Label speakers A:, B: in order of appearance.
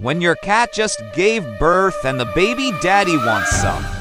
A: When your cat just gave birth and the baby daddy wants some.